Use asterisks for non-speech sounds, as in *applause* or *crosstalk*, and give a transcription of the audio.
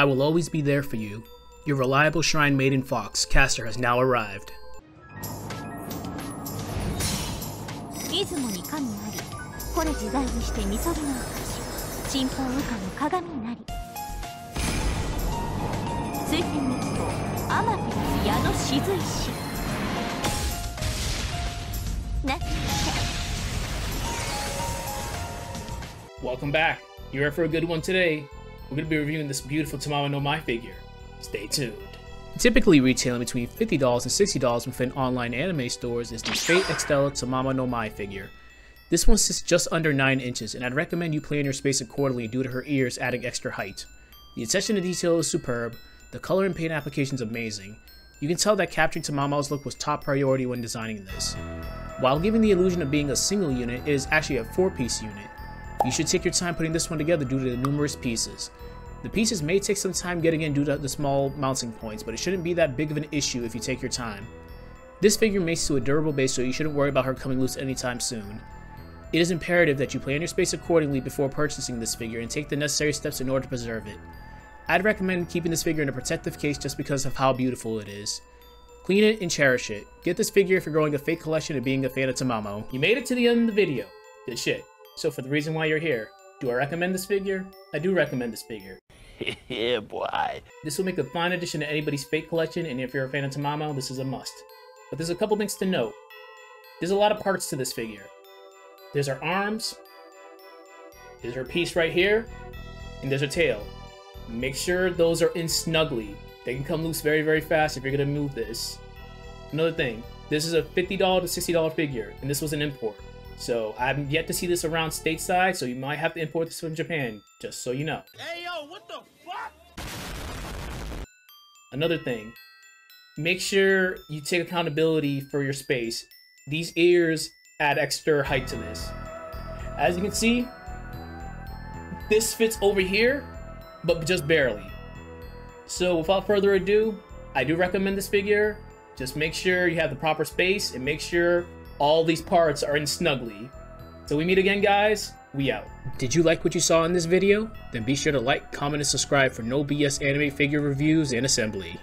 I will always be there for you. Your reliable Shrine Maiden Fox, Caster, has now arrived. Welcome back. You're in for a good one today. We're going to be reviewing this beautiful Tamamo no Mae figure. Stay tuned. Typically retailing between $50 and $60 within online anime stores is the Fate Extella Tamamo no Mae figure. This one sits just under 9 inches, and I'd recommend you plan your space accordingly due to her ears adding extra height. The attention to detail is superb, the color and paint application is amazing. You can tell that capturing Tamamo's look was top priority when designing this. While giving the illusion of being a single unit, it is actually a 4-piece unit. You should take your time putting this one together due to the numerous pieces. The pieces may take some time getting in due to the small mounting points, but it shouldn't be that big of an issue if you take your time. This figure makes to a durable base so you shouldn't worry about her coming loose anytime soon. It is imperative that you plan your space accordingly before purchasing this figure and take the necessary steps in order to preserve it. I'd recommend keeping this figure in a protective case just because of how beautiful it is. Clean it and cherish it. Get this figure if you're growing a Fate collection and being a fan of Tamamo. You made it to the end of the video. Good shit. So for the reason why you're here, do I recommend this figure? I do recommend this figure. *laughs* yeah, boy. This will make a fine addition to anybody's Fate collection, and if you're a fan of Tamamo, this is a must. But there's a couple things to note. There's a lot of parts to this figure. There's her arms, there's her piece right here, and there's her tail. Make sure those are in snugly. They can come loose very, very fast if you're gonna move this. Another thing, this is a $50 to $60 figure, and this was an import. So I'm yet to see this around stateside, so you might have to import this from Japan, just so you know. Hey, yo, what the fuck? Another thing, make sure you take accountability for your space. These ears add extra height to this. As you can see, this fits over here, but just barely. So without further ado, I do recommend this figure. Just make sure you have the proper space and make sure all these parts are in snugly. So we meet again, guys. We out. Did you like what you saw in this video? Then be sure to like, comment, and subscribe for no BS anime figure reviews and assembly.